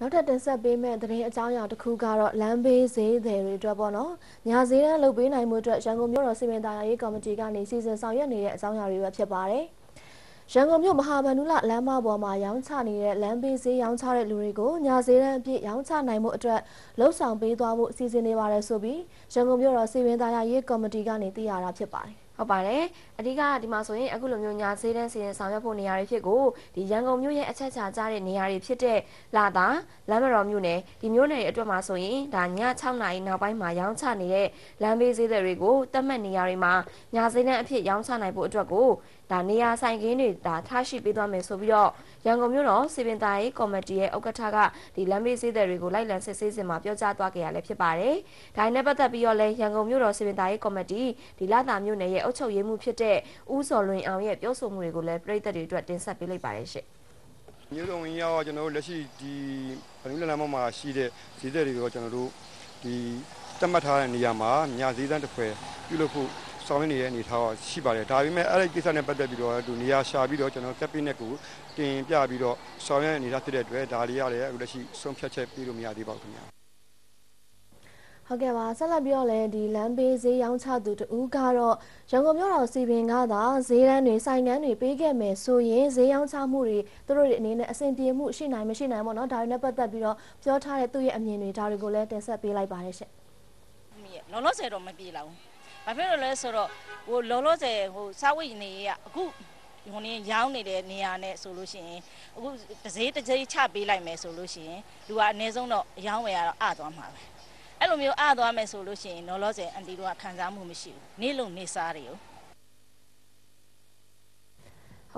နောက်ထပ်တင်ဆက်ပေးမယ့်သတင်းအကြောင်းအရာတစ်ခုကတော့လမ်းဘေးဈေးသည်တွေအတွက်ပေါ့နော်။ညာဈေးတန်းလုပ်ပေးနိုင်မှုအတွက်ရန်ကုန်မြို့တော်စီမံသားရေးကော်မတီကနေစီစဉ်ဆောင်ရွက်နေတဲ့အကြောင်းအရာတွေပဲဖြစ်ပါတယ်။ရန်ကုန်မြို့မဟာဗန္ဓုလလမ်းမပေါ်မှာရောင်းချနေတဲ့လမ်းဘေးဈေးရောင်းချတဲ့လူတွေကိုညာဈေးတန်းအပြည့်ရောင်းချနိုင်မှုအတွက်လှုပ်ဆောင်ပေးသွားဖို့စီစဉ်နေပါတယ်ဆိုပြီးရန်ကုန်မြို့တော်စီမံသားရေးကော်မတီကနေသိရတာဖြစ်ပါတယ်။ ဟုတ်ပါတယ်အဓိကဒီမှာဆိုရင်အခုလိုမျိုးညာဈေးတန်းစီရင်ဆောင်ရွက်ဖို့နေရာတွေဖြစ်ကိုဒီရန်ကုန်မြို့ရဲ့အချက်ချာကြတဲ့နေရာတွေဖြစ်တဲ့လာသာလမ်းမတော်မြို့နယ်ဒီမြို့နယ်အတွက်မှာဆိုရင်ဒါည6နာရီနောက်ပိုင်းမှာရောင်းချနေတဲ့လမ်းဘေးဈေးတွေကိုတတ်မှတ်နေရာတွေမှာညာဈေးတန်းအဖြစ်ရောင်းချနိုင်ဖို့အတွက်ကိုဒါနေရာဆိုင်ကင်းတွေဒါထားရှိပေးသွားမယ်ဆိုပြီးတော့ရန်ကုန်မြို့တော်စီပင်သားရေးကော်မတီရဲ့ဥက္ကဋ္ဌကဒီလမ်းဘေးဈေးတွေကိုလိုက်လံစစ်ဆေးစဉ်မှာပြောကြားသွားကြရလဲဖြစ်ပါတယ်။ဒါနဲ့ပတ်သက်ပြီးတော့လဲရန်ကုန်မြို့တော်စီပင်သားရေးကော်မတီဒီလသာမြို့နယ်ရဲ့အုပ်ချုပ်ရေးမှုဖြစ်တဲ့ဦးစော်လွင်အောင်ရဲ့ပြောဆိုမှုတွေကိုလည်းပြည်သက်တွေအတွက်တင်ဆက်ပေးလိုက်ပါတယ်ရှင့်။မြို့တော်ဝင်ရောက်ကျွန်တော်တို့လက်ရှိဒီဗလီလလမ်းမှာရှိတဲ့ဈေးသက်တွေကိုကျွန်တော်တို့ဒီတတ်မှတ်ထားတဲ့နေရာမှာညဈေးသန်းတစ်ခွဲပြုလုပ်ဖို့ဆောင်ရွက်နေတဲ့အနေအထားရှိပါတယ်ဒါပေမဲ့အဲ့ဒီကိစ္စနဲ့ပတ်သက်ပြီးတော့သူနေရာရှာပြီးတော့ကျွန်တော်ကက်ပီနက်ကိုတင်ပြပြီးတော့ဆောင်ရွက်နေတဲ့ဖြစ်တဲ့အတွက်ဒါလေးရတယ်အခုလက်ရှိဆုံးဖြတ်ချက်ပေးလို့မရသေးပါဘူးခင်ဗျာ ဟုတ်ကဲ့ပါဆက်လက်ပြီးတော့လည်းဒီလမ်းဘေးဈေးရောင်းချသူတူကတော့ရန်ကုန်မြို့တော်စီပင်ကသာဈေးတန်းတွေဆိုင်ကန်းတွေပေးခဲ့မယ်ဆိုရင်ဈေးရောင်းချမှုတွေသူတို့တွေအနေနဲ့အဆင်ပြေမှုရှိနိုင်မရှိနိုင်ပေါ့နော်ဒါတွေနဲ့ပတ်သက်ပြီးတော့ပြောထားတဲ့သူ့ရဲ့အမြင်တွေဒါတွေကိုလည်းတင်ဆက်ပေးလိုက်ပါတယ်ရှင့်လောလောဆယ်တော့မပြေလောက်ဘူးဘာဖြစ်လို့လဲဆိုတော့ဟိုလောလောဆယ်ဟိုစားဝတ်နေရအခုဟိုနေရောင်းနေတဲ့နေရာနဲ့ဆိုလို့ရှိရင်အခုတစ်စေးတစ်စေးချပေးလိုက်မယ်ဆိုလို့ရှိရင်လူကအနည်းဆုံးတော့အယောင်းဝယ်ရတော့အသွားမှာပဲ အဲ့လိုမျိုးအသွားမယ်ဆိုလို့ရှိရင်လောလောဆယ်အန်တီတို့ကခံစားမှုမရှိဘူးနေလုံးနေစားတွေကို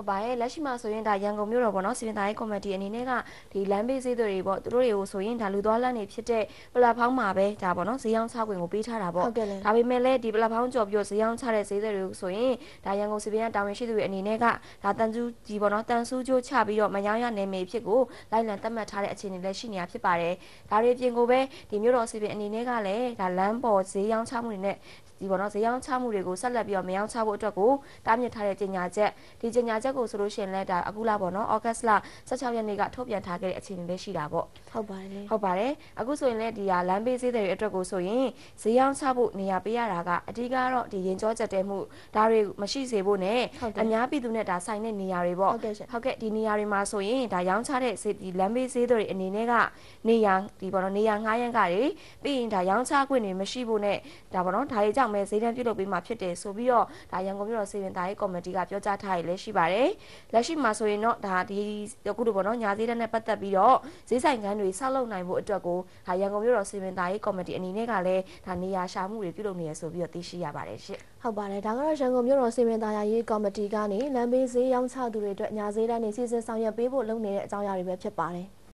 ဟုတ်ပါရဲ့လက်ရှိမှာဆိုရင်ဒါရန်ကုန်မြို့တော်ပေါ့နော်စီမံသားရေးကော်မတီအနေနဲ့ကဒီလမ်းဘေးဈေးတွေပေါ့သူတို့တွေကိုဆိုရင်ဒါလူသွားလမ်းတွေဖြစ်တဲ့ပလက်ဖောင်းမှာပဲဒါပေါ့နော်ဈေးရောင်းချခွင့်ကိုပေးထားတာပေါ့ဒါပေမဲ့လည်းဒီပလက်ဖောင်းကြော်ပြီးဈေးရောင်းချတဲ့ဈေးတွေကိုဆိုရင်ဒါရန်ကုန်စီမံတာဝန်ရှိသူတွေအနေနဲ့ကဒါတန်ကျူးကြီးပေါ့နော်တန်ဆူးကျိုးချပြီးတော့မယောင်းရနယ်မြေဖြစ်ကိုလိုက်လံသတ်မှတ်ထားတဲ့အခြေအနေလည်းရှိနေတာဖြစ်ပါတယ်ဒါတွေပြင်ကိုပဲဒီမြို့တော်စီမံအနေနဲ့ကလည်းဒါလမ်းပေါ်ဈေးရောင်းချမှုတွေနဲ့ဒီပေါ့နော်ဈေးရောင်းချမှုတွေကိုဆက်လက်ပြီးတော့မရောင်းချဖို့အတွက်ကိုတားမြစ်ထားတဲ့ကြေညာချက်ဒီကြေညာချက်ကိုဆိုလို့ရှိရင်လည်းဒါအခုလပေါ့နော်ဩဂတ်စ်လ16ရက်နေ့ကထုတ်ပြန်ထားခဲ့တဲ့အခြေအနေလေးရှိတာပေါ့ဟုတ်ပါတယ်ဟုတ်ပါတယ်အခုဆိုရင်လည်းဒီဟာလမ်းဘေးဈေးတွေအတွက်ကိုဆိုရင်ဈေးရောင်းချဖို့နေရာပေးရတာကအဓိကတော့ဒီရင်ကြောကြက်တဲမှုဒါတွေမရှိစေဖို့နဲ့အများပြည်သူနဲ့ဒါဆိုင်တဲ့နေရာတွေပေါ့ဟုတ်ကဲ့ဟုတ်ကဲ့ဒီနေရာတွေမှာဆိုရင်ဒါရောင်းချတဲ့ဒီလမ်းဘေးဈေးတွေအနေနဲ့ကနေရာဒီပေါ့နော်နေရာငှားရမ်းကတွေပြီးရင်ဒါရောင်းချခွင့်တွေမရှိဖို့နဲ့ဒါပေါ့နော်ဒါတွေကြောင့်မဲ့ဈေးတန်းပြုတ်လုပ်ပေးမှာဖြစ်တယ်ဆိုပြီးတော့ဒါရန်ကုန်မြို့တော်စေရင်သားရေးကော်မတီကပြောကြားထားရလည်းရှိပါတယ်လက်ရှိမှာဆိုရင်တော့ဒါဒီအခုတို့ပေါ့နော်ညာဈေးတန်းနဲ့ပတ်သက်ပြီးတော့ဈေးဆိုင်ခန်းတွေဆောက်လုပ်နိုင်ဖို့အတွက်ကိုဒါရန်ကုန်မြို့တော်စေရင်သားရေးကော်မတီအနေနဲ့ကလည်းဒါနေရာရှာမှုတွေပြုလုပ်နေရဆိုပြီးတော့သိရှိရပါတယ်ရှင့်ဟုတ်ပါတယ်ဒါကတော့ရန်ကုန်မြို့တော်စီမံသားရေးကော်မတီကနေလမ်းဘေးဈေးရောင်းချသူတွေအတွက်ညာဈေးတန်းနေစီစဉ်ဆောင်ရွက်ပေးဖို့လုပ်နေတဲ့အကြောင်းအရာတွေပဲဖြစ်ပါတယ်